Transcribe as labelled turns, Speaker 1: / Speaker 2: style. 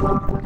Speaker 1: Thank you.